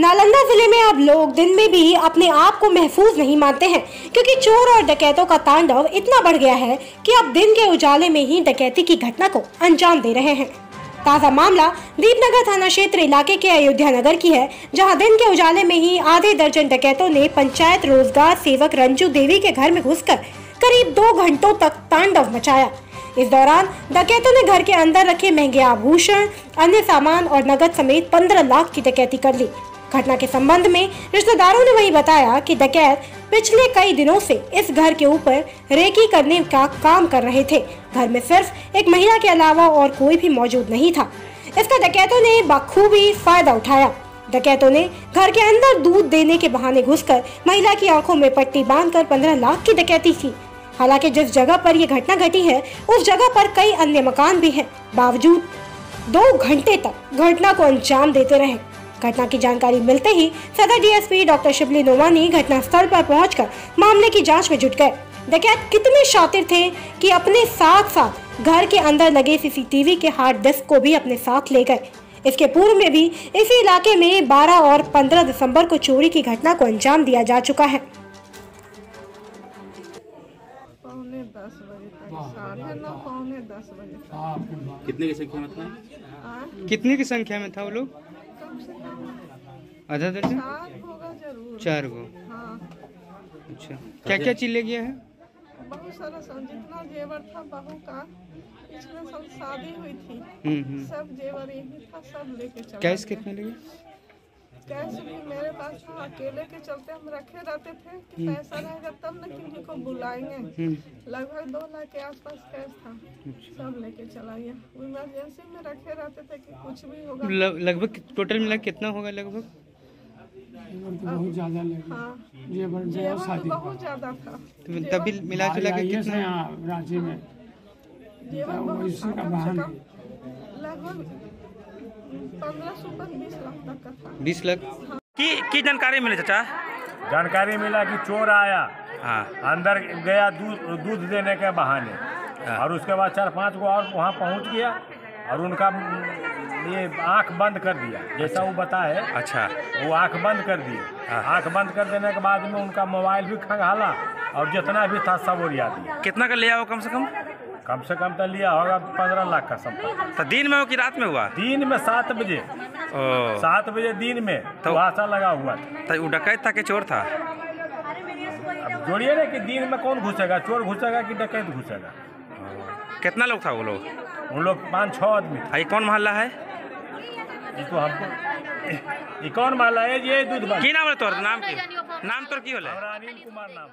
नालंदा ज़िले में अब लोग दिन में भी अपने आप को महफूज नहीं मानते हैं, क्योंकि चोर और डकैतों का तांडव इतना बढ़ गया है कि अब दिन के उजाले में ही डकैती की घटना को अंजाम दे रहे हैं। ताज़ा मामला दीपनगर थाना क्षेत्र इलाके के अयोध्या नगर की है, जहाँ दिन के उजाले में ही आधे दर्जन डकैतों ने पंचायत रोज़गार सेवक रंजू देवी के घर में घुसकर करीब दो घंटों तक तांडव मचाया। इस दौरान डकैतों ने घर के अंदर रखे महँगे आभूषण, अन्य सामान और नगद समेत पंद्रह लाख की डकैती कर ली। घटना के संबंध में रिश्तेदारों ने वही बताया कि डकैत पिछले कई दिनों से इस घर के ऊपर रेकी करने का काम कर रहे थे। घर में सिर्फ़ एक महिला के अलावा और कोई भी मौजूद नहीं था। इसका डकैतों ने बखूबी फ़ायदा उठाया। डकैतों ने घर के अंदर दूध देने के बहाने घुसकर महिला की आँखों में पट्टी बांधकर पंद्रह लाख की डकैती की। हालाँकि जिस जगह पर यह घटना घटी है, उस जगह पर कई अन्य मकान भी हैं। बावजूद दो घंटे तक घटना को अंजाम देते रहे। घटना की जानकारी मिलते ही सदर डीएसपी डॉक्टर शिबली नोवानी घटना स्थल पर पहुंचकर मामले की जाँच में जुट गए। डकैत कितने शातिर थे कि अपने साथ साथ घर के अंदर लगे सीसीटीवी के हार्ड डिस्क को भी अपने साथ ले गए। इसके पूर्व में भी इसी इलाके में 12 और 15 दिसंबर को चोरी की घटना को अंजाम दिया जा चुका है। पौने दस बजे साढ़े नौ पौने दस बजे कितने की संख्या में था? कितने की संख्या में था वो लोग? आधा दर्जन? चार गो। हाँ। अच्छा। क्या क्या चीज़ ले गया है? बहुत सारा सब जितना जेवर था बहू का इसमें सब शादी हुई थी। हम्म हम्म। सब जेवर यही था सब लेके चला कैश कितना कितने लगे? कैश भी मेरे पास था अकेले के चलते हम रखे रहते थे कि पैसा रहेगा तब न किन्हीं को बुलाएँगे। हम्म। लगभग दो लाख के आसपास कैश था। सब लेके चला गया। इमरजेंसी में रखे रहते थे कि कुछ भी होगा। लगभग टोटल मिला कितना होगा लगभग? बहुत ज़्यादा लगे हाँ। ये जेवर बहुत तो बहुत ज़्यादा था। तो तभी मिला जुला के कितना? यहाँ रांची में। लगभग पंद्रह सौ तक बीस लाख तक का था। बीस लाख? की की जानकारी मिली चाचा? जानकारी मिला कि चोर आया। हाँ। अंदर गया दूध दूध देने के बहाने। और उसके बाद चार पाँच गो और वहाँ पहुँच गया और उनका ये आँख बंद कर दिया। जैसा वो बताए अच्छा। वो आँख बंद कर दिए। आँख बंद कर देने के बाद में उनका मोबाइल भी खंगाला और जितना भी था सब ओरिया दिया। कितना का लिया वो कम से कम? कम से कम तो लिया होगा पंद्रह लाख का संपत्ति तो दिन में हो कि रात में हुआ? दिन में सात बजे। सात बजे दिन में तो- आशा लगा हुआ था। तो वो डकैत था कि चोर था? अब जोड़िए ना कि दिन में कौन घुसेगा? चोर घुसेगा कि डकैत घुसेगा? कितना लोग था वो लोग? उन लोग पाँच छः आदमी थे। भाई कौन मोहल्ला है? ये तो हमको ये कौन माला है? ये दूध की नाम है तोर? नाम की नाम तोर की होले? अनिल कुमार नाम।